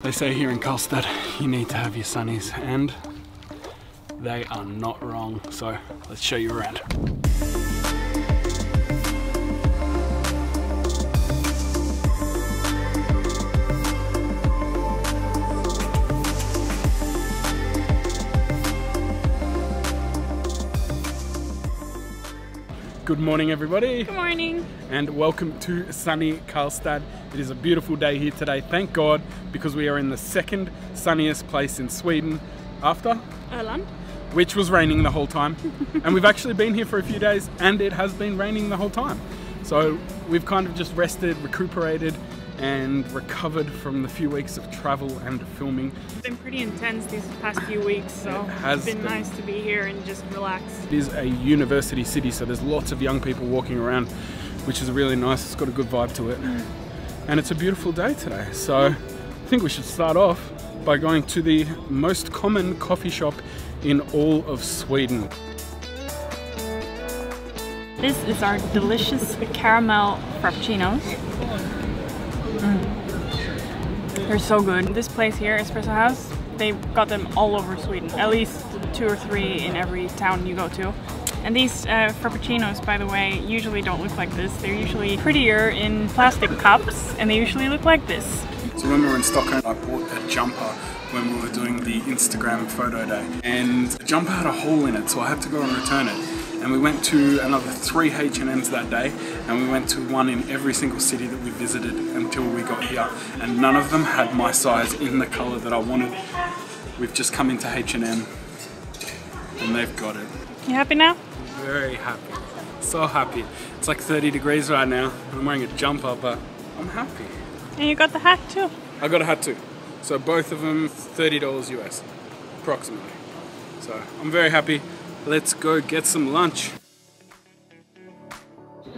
They say here in Karlstad you need to have your sunnies and they are not wrong. So let's show you around. Good morning everybody. Good morning. And welcome to sunny Karlstad. It is a beautiful day here today, thank God, because we are in the second sunniest place in Sweden after Öland. which was raining the whole time. and we've actually been here for a few days and it has been raining the whole time. So we've kind of just rested, recuperated, and recovered from the few weeks of travel and filming. It's been pretty intense these past few weeks, so It has it's been, been. nice to be here and just relax. It is a university city, so there's lots of young people walking around, which is really nice. It's got a good vibe to it. And it's a beautiful day today. So I think we should start off by going to the most common coffee shop in all of Sweden. This is our delicious caramel frappuccinos. Mm. They're so good. This place here, Espresso House, they've got them all over Sweden. At least two or three in every town you go to. And these uh, frappuccinos, by the way, usually don't look like this. They're usually prettier in plastic cups, and they usually look like this. So when we were in Stockholm, I bought a jumper when we were doing the Instagram photo day. And the jumper had a hole in it, so I had to go and return it. And we went to another three H&Ms that day, and we went to one in every single city that we visited until we got here. And none of them had my size in the color that I wanted. We've just come into H&M, and they've got it. You happy now? Very happy. So happy. It's like 30 degrees right now. I'm wearing a jumper, but I'm happy. And you got the hat too. I got a hat too. So both of them $30 US, approximately. So I'm very happy. Let's go get some lunch.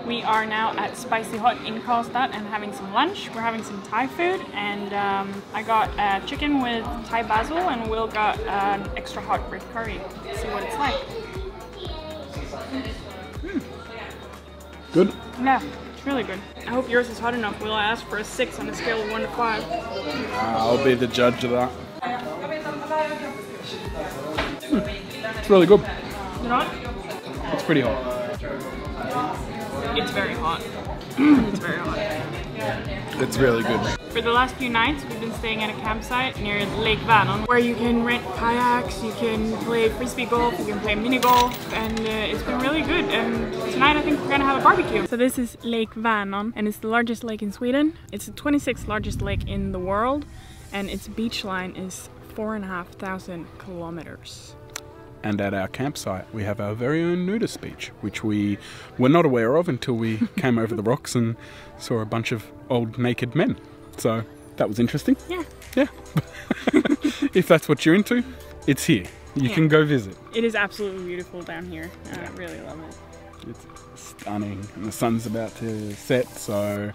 We are now at Spicy Hot in Karlstad and having some lunch. We're having some Thai food and um, I got uh, chicken with Thai basil and Will got an extra hot red curry. See what it's like. Good? Yeah, it's really good. I hope yours is hot enough. Will I ask for a 6 on a scale of 1 to 5? Uh, I'll be the judge of that. Hmm, It's really good. Is hot? It's pretty hot. It's very hot. it's very hot. It's really good. For the last few nights, we've been staying at a campsite near Lake Vänern, where you can rent kayaks, you can play frisbee golf, you can play mini golf, and uh, it's been really good. And tonight, I think we're gonna have a barbecue. So this is Lake Vänern, and it's the largest lake in Sweden. It's the 26th largest lake in the world, and its beach line is four and a half thousand kilometers. And at our campsite, we have our very own nudist beach, which we were not aware of until we came over the rocks and saw a bunch of old naked men. So that was interesting. Yeah, Yeah. if that's what you're into, it's here. You Yeah. can go visit. it is absolutely beautiful down here. I really love it. It's stunning, and the sun's about to set, so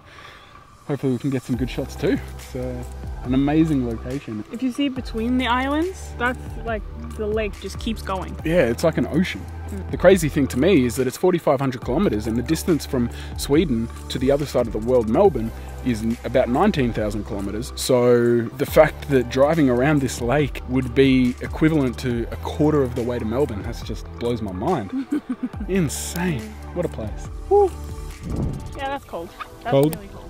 hopefully we can get some good shots too. It's uh, an amazing location. If you see between the islands, that's like the lake just keeps going. Yeah, it's like an ocean. The crazy thing to me is that it's 4,500 kilometers, and the distance from Sweden to the other side of the world, Melbourne, is about 19,000 kilometers. So the fact that driving around this lake would be equivalent to a quarter of the way to Melbourne, that just blows my mind. Insane. What a place. Woo. Yeah, that's cold. That's Cold? really cold.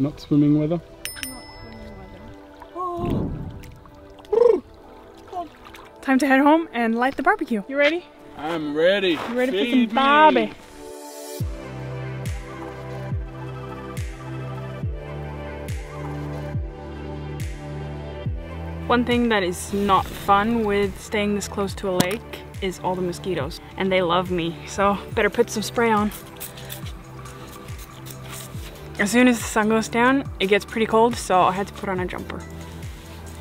Not swimming weather. Cold. Time to head home and light the barbecue. You ready? I'm ready. You ready for Feed some barbie? One thing that is not fun with staying this close to a lake is all the mosquitoes. And they love me, so better put some spray on. As soon as the sun goes down, it gets pretty cold, so I had to put on a jumper.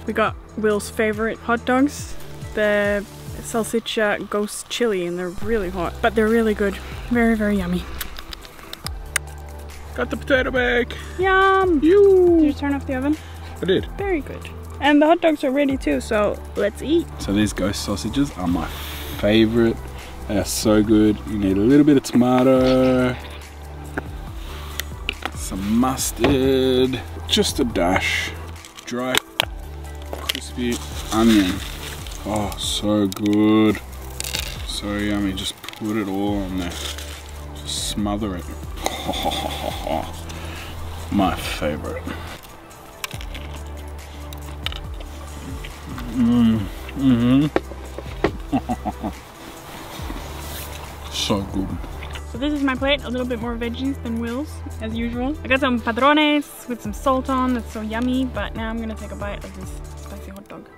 We got Will's favorite hot dogs, the salsicha ghost chili, and they're really hot, but they're really good. Very, very yummy. Got the potato bag. Yum! Did You. you turn off the oven? I did. Very good. And the hot dogs are ready too, so let's eat. So these ghost sausages are my favorite. They are so good. You need a little bit of tomato, some mustard, just a dash, dry crispy onion. Oh, so good. So yummy. Just put it all on there. Just smother it. My favorite. Mmm. Mm hmm so good. So this is my plate, a little bit more veggies than Will's, as usual. I got some padrones with some salt on, that's so yummy, but now I'm gonna take a bite of this spicy hot dog.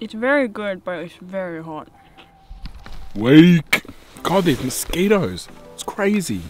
It's very good, but it's very hot. Wake! God, these mosquitoes. It's crazy.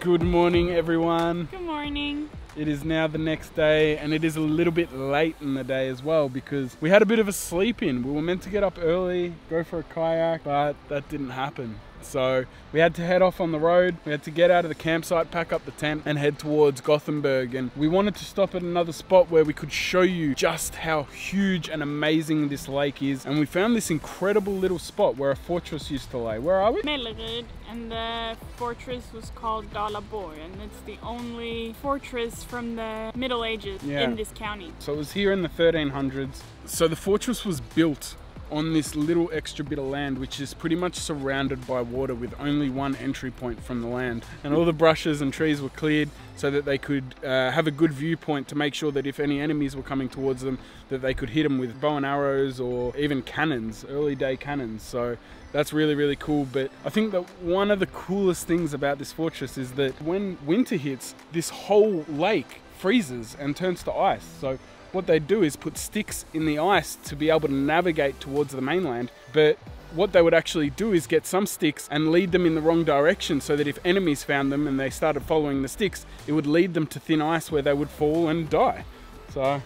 Good morning, everyone. Good morning. It is now the next day, and it is a little bit late in the day as well because we had a bit of a sleep in. We were meant to get up early, go for a kayak, but that didn't happen. So we had to head off on the road. We had to get out of the campsite, pack up the tent, and head towards Gothenburg. And we wanted to stop at another spot where we could show you just how huge and amazing this lake is. And we found this incredible little spot where a fortress used to lay. Where are we? Mellerud, and the fortress was called Dalaborg, and it's the only fortress from the Middle Ages Yeah. in this county. So it was here in the 1300s. So the fortress was built on this little extra bit of land which is pretty much surrounded by water with only one entry point from the land. And all the brushes and trees were cleared so that they could uh, have a good viewpoint to make sure that if any enemies were coming towards them that they could hit them with bow and arrows or even cannons early day cannons. So that's really really cool. But i think that one of the coolest things about this fortress is that when winter hits this whole lake freezes and turns to ice so what they do is put sticks in the ice to be able to navigate towards the mainland. But what they would actually do is get some sticks and lead them in the wrong direction so that if enemies found them and they started following the sticks, it would lead them to thin ice where they would fall and die. So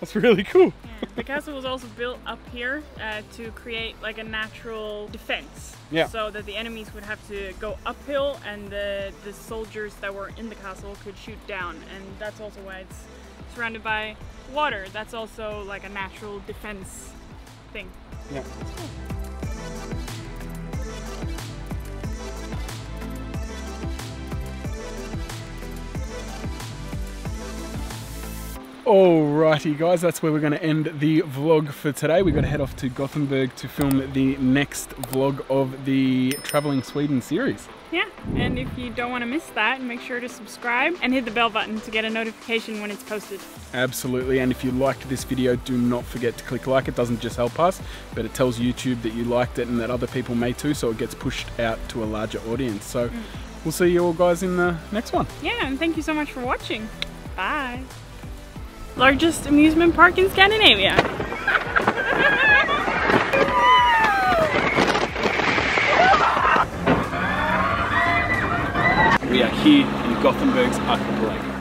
that's really cool. The castle was also built up here uh, to create like a natural defense. Yeah. So that the enemies would have to go uphill and the, the soldiers that were in the castle could shoot down. And that's also why it's surrounded by water. That's also like a natural defense thing. Yeah. Alrighty guys, that's where we're going to end the vlog for today. We're going to head off to Gothenburg to film the next vlog of the Traveling Sweden series. Yeah, and if you don't want to miss that, make sure to subscribe and hit the bell button to get a notification when it's posted. Absolutely, and if you liked this video, do not forget to click like. It doesn't just help us, but it tells YouTube that you liked it and that other people may too, so it gets pushed out to a larger audience. So mm. we'll see you all guys in the next one. Yeah, and thank you so much for watching. Bye. Largest amusement park in Scandinavia. We are here in Gothenburg's Lake.